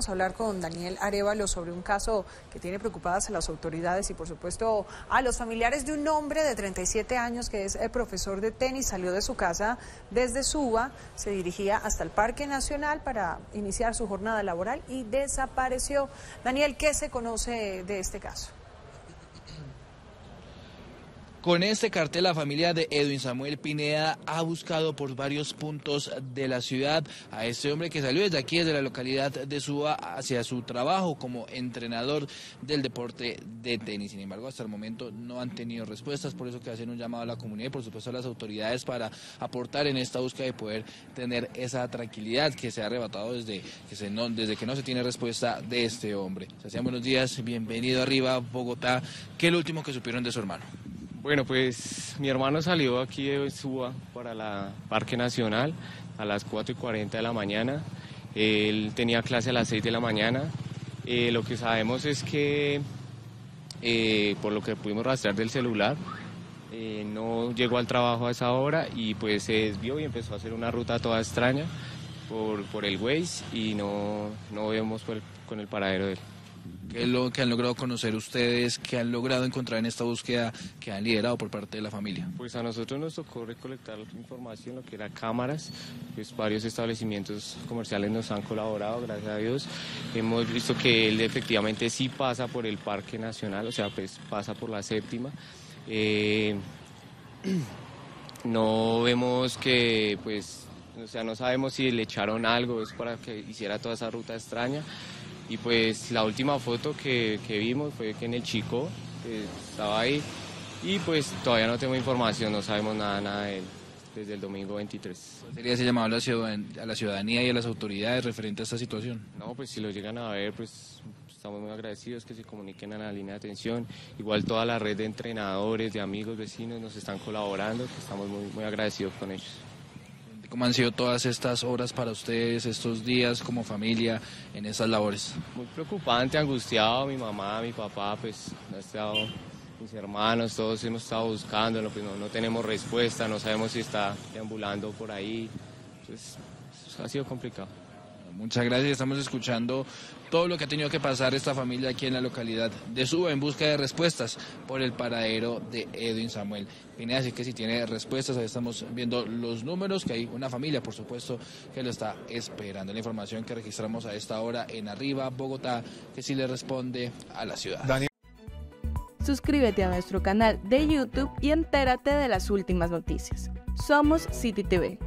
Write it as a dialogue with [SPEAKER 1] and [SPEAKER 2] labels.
[SPEAKER 1] Vamos a hablar con Daniel Arevalo sobre un caso que tiene preocupadas a las autoridades y por supuesto a los familiares de un hombre de 37 años que es el profesor de tenis. Salió de su casa desde Suba, se dirigía hasta el Parque Nacional para iniciar su jornada laboral y desapareció. Daniel, ¿qué se conoce de este caso?
[SPEAKER 2] Con este cartel, la familia de Edwin Samuel Pineda ha buscado por varios puntos de la ciudad a este hombre que salió desde aquí, desde la localidad de Suba, hacia su trabajo como entrenador del deporte de tenis. Sin embargo, hasta el momento no han tenido respuestas, por eso que hacen un llamado a la comunidad y por supuesto a las autoridades para aportar en esta búsqueda y poder tener esa tranquilidad que se ha arrebatado desde que, se no, desde que no se tiene respuesta de este hombre. Sean buenos días, bienvenido arriba, Bogotá. ¿Qué es lo último que supieron de su hermano?
[SPEAKER 3] Bueno, pues mi hermano salió aquí de Suba para la Parque Nacional a las 4 y 40 de la mañana. Él tenía clase a las 6 de la mañana. Eh, lo que sabemos es que, eh, por lo que pudimos rastrear del celular, eh, no llegó al trabajo a esa hora y pues se desvió y empezó a hacer una ruta toda extraña por, el Waze y no, no vemos con el paradero de él.
[SPEAKER 2] ¿Qué es lo que han logrado conocer ustedes? ¿Qué han logrado encontrar en esta búsqueda que han liderado por parte de la familia?
[SPEAKER 3] Pues a nosotros nos tocó recolectar información, lo que era cámaras, pues varios establecimientos comerciales nos han colaborado, gracias a Dios. Hemos visto que él efectivamente sí pasa por el Parque Nacional, o sea, pues pasa por la séptima. Eh, no vemos que, pues, o sea, no sabemos si le echaron algo, es para que hiciera toda esa ruta extraña. Y pues la última foto que, vimos fue que en el Chico estaba ahí y pues todavía no tengo información, no sabemos nada, nada de él desde el domingo 23.
[SPEAKER 2] ¿Cuál sería ese llamado a la, ciudadanía y a las autoridades referente a esta situación?
[SPEAKER 3] No, pues si lo llegan a ver, pues estamos muy agradecidos que se comuniquen a la línea de atención. Igual toda la red de entrenadores, de amigos, vecinos nos están colaborando, que estamos muy, muy agradecidos con ellos.
[SPEAKER 2] ¿Cómo han sido todas estas horas para ustedes, estos días como familia en esas labores?
[SPEAKER 3] Muy preocupante, angustiado, mi mamá, mi papá, pues han estado, mis hermanos, todos hemos estado buscando, pues, no, no tenemos respuesta, no sabemos si está deambulando por ahí, pues ha sido complicado.
[SPEAKER 2] Muchas gracias. Estamos escuchando todo lo que ha tenido que pasar esta familia aquí en la localidad de Suba en busca de respuestas por el paradero de Edwin Samuel Pineda. Así que si tiene respuestas, ahí estamos viendo los números, que hay una familia, por supuesto, que lo está esperando. La información que registramos a esta hora en Arriba, Bogotá, que sí le responde a la ciudad.
[SPEAKER 4] Suscríbete a nuestro canal de YouTube y entérate de las últimas noticias. Somos City TV